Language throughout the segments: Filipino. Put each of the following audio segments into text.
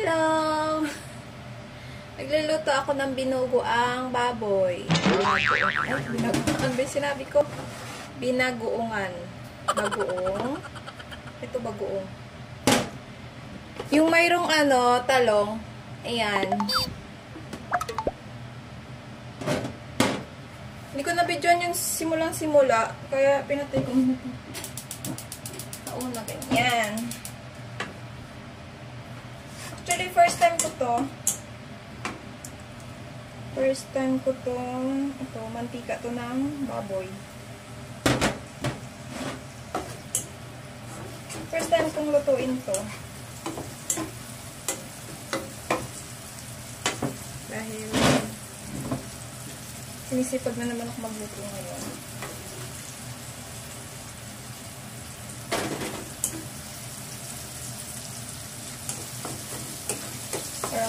Hello! Nagluluto ako ng binugo ang baboy. Ay, binagoong. Ano ba sinabi ko? Binagoongan. Bagoong. Ito bagoong. Yung mayroong ano, talong. Ayan. Hindi ko na-videoan yung simulang simula. Kaya pinatay ko. Nauna ganyan. Actually, first time ko to. First time ko to. Ito, mantika to ng baboy. First time kong lutuin to. Dahil sinisipag na naman ako magluto ngayon.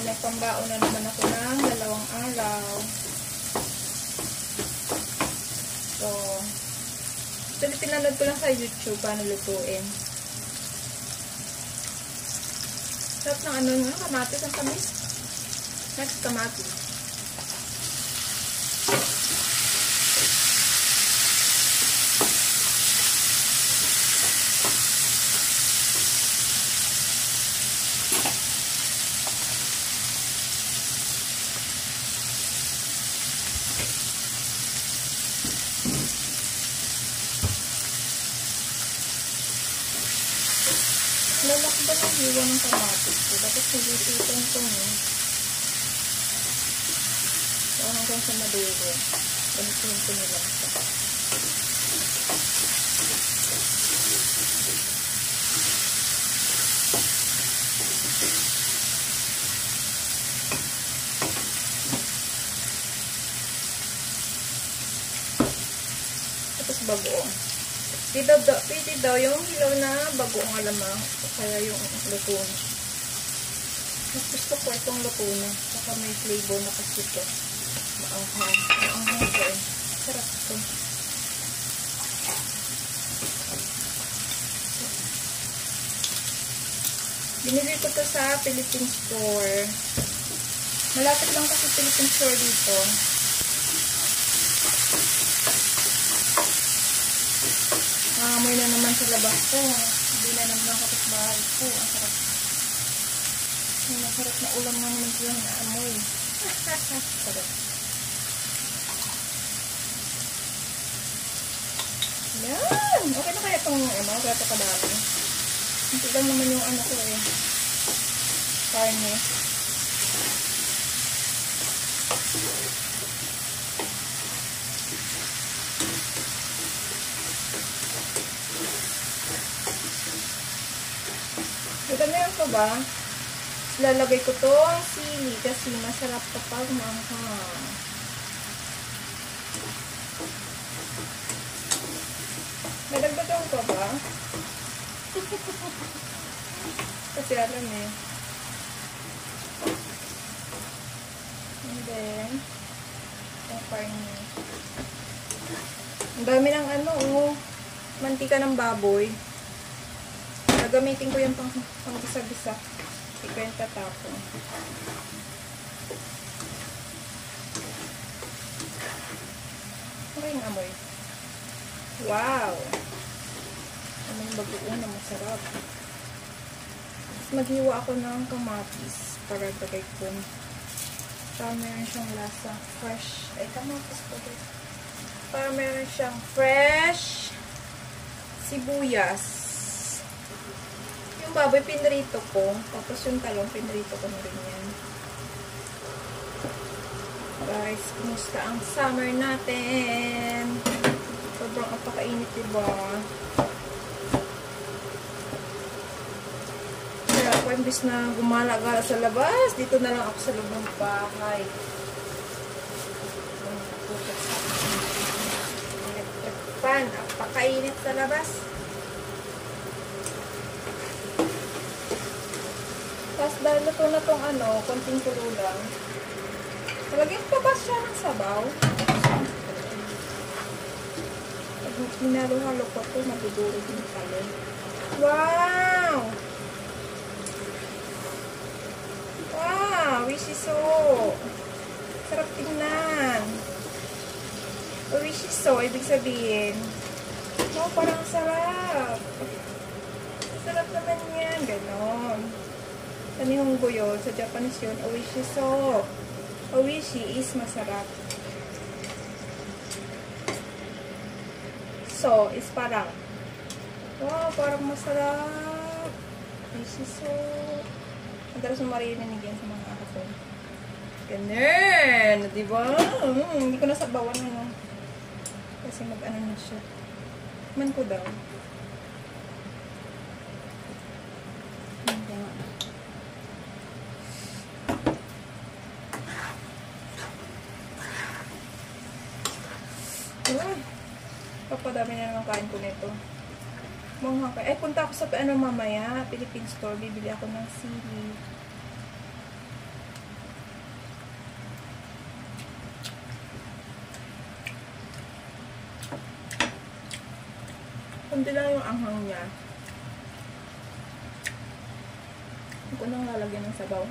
May pambaon na naman ako ng dalawang araw. So, actually pinanood ko lang sa YouTube paano lutuin. Sarap ng ano nga, kamatis ang tamis. Next, kamatis. Ba ng hiwa ng kamatis ko? Dapat nilititan ko mo. So, hanggang sa madugo. Ganituhin ko nilang siya. Tapos bagoong. Dito daw, pwede daw yung hilaw na bagoong alamang kaya yung luto na. Mas gusto ko itong luto na. Saka may flavor na kasi ito. Maanghang. Ito eh. Sarap ito. Binili ko to sa Philippine Store. Malapit lang kasi Philippine Store dito. Maamoy na naman sa labas ko. Hindi na naman ang kapitbahay ko. Ang sarap. Ang masarap na ulam na naman silang naamoy. sarap. Yan! Okay na kaya itong ano, gato kadami. Hindi lang naman yung ano ko eh. Karne. Ganyan ko ba? Lalagay ko tong sili kasi masarap kapag manghang. Nadagdagan ko ba? kasi alam eh. And then, yung karne. Ang dami ng ano, oh, mantika ng baboy. Gagamitin ko yung pang, pang ko yung tatapon. Okay yung amoy. Wow! Ano yung bagoong na masarap. Maghiwa ako ng kamatis para lagay ko. Para meron siyang lasa. Fresh. Ay, kamatis ko dito. Para meron siyang fresh sibuyas yung baboy pinrito ko. Tapos yung talong pinrito ko na rin yan. Guys, kumusta ang summer natin? Sobrang apakainit, diba? Kaya ako, imbis na gumala-gala sa labas, dito na lang ako sa loob ng bahay. Electric fan. Apakainit sa labas. Tapos dahil luto na tong ano, konting tulo lang. Talagyan pa ba siya ng sabaw? Pag hinalo-halo ko to, madudurog yung talon. Wow! Oishiso. Sarap tingnan. Oishiso, ibig sabihin. Oh, parang sarap. Sarap naman yan. Ganon. Yun. Sa Japanese yun, oishiso. Oishi is masarap. So, is parang. Wow, parang masarap. Oishiso. Madalas mo marinig yan sa mga hapon. Ganun. Diba? Mm, hindi ko nasabawan ano. Kasi mag-ano na siya. Man ko daw. Papadami na naman kain ko nito. Mga kain. Eh, punta ako sa ano mamaya, Philippine store. Bibili ako ng sili. Kundi lang yung anghang niya. Hindi ko nang lalagyan ng sabaw.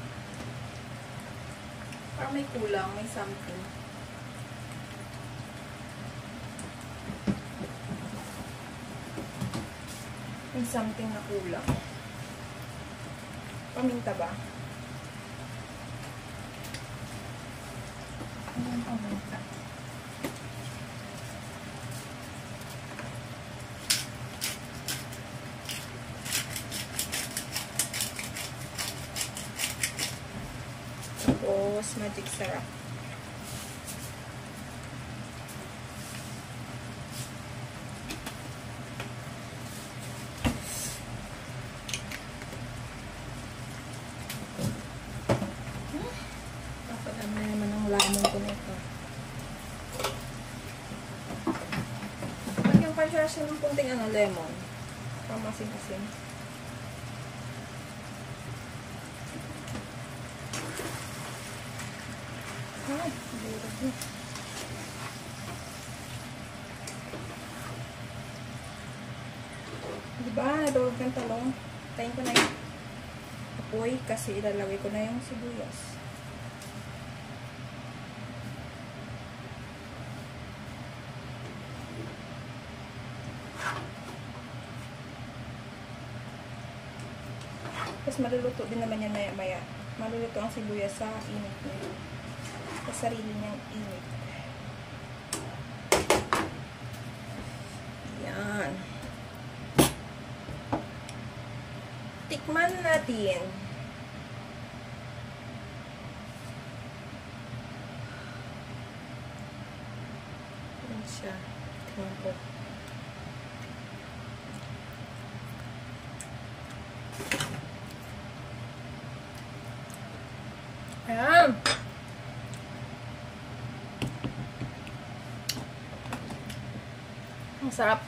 Parang may kulang, may something. May something na kulang. Paminta ba? Ano yung paminta? Tapos, magic syrup. Lamon ko nito. Lagyan pa siya siya ng punting ano, lemon. Pamasin-asin. Ay, na. Diba, nadulog ng talong. Tayin ko na yung apoy kasi ilalagay ko na yung sibuyas. Tapos maluluto din naman yan maya-maya. Maluluto ang sibuyas sa init niya. Sa sarili niyang init. Yan. Tikman natin. Yan siya. Tikman ko. Ayan. Ang sarap.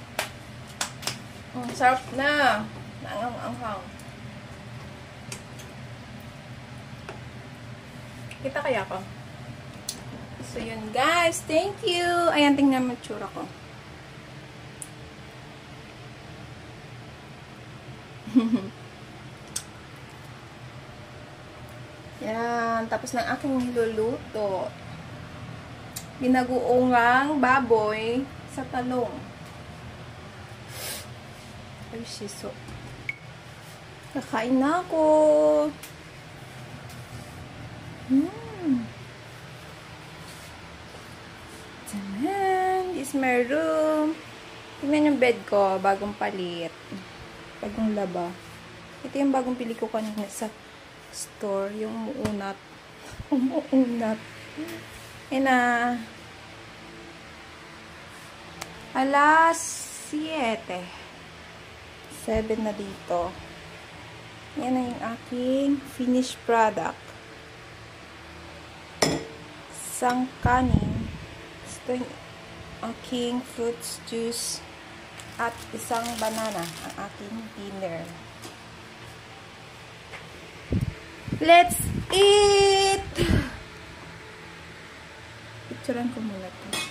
Ang sarap na. Naangang-anghang. Kita kaya ko? So, yun guys. Thank you. Ayan, tingnan mo tsura ko. Yan. Tapos ng aking niluluto. Ginaguungang baboy sa talong. Ay, siso. Kakain na ako. Hmm. Taman. This is my room. Tingnan yung bed ko. Bagong palit. Bagong laba. Ito yung bagong pili ko kanina sa store. Yung umuunat. Umuunat. Yan na. Alas 7. 7 na dito. Yan na yung aking finished product. Isang kanin. Ito yung aking fruits juice. At isang banana. Ang aking dinner. Let's eat! Picturean ko muna ito.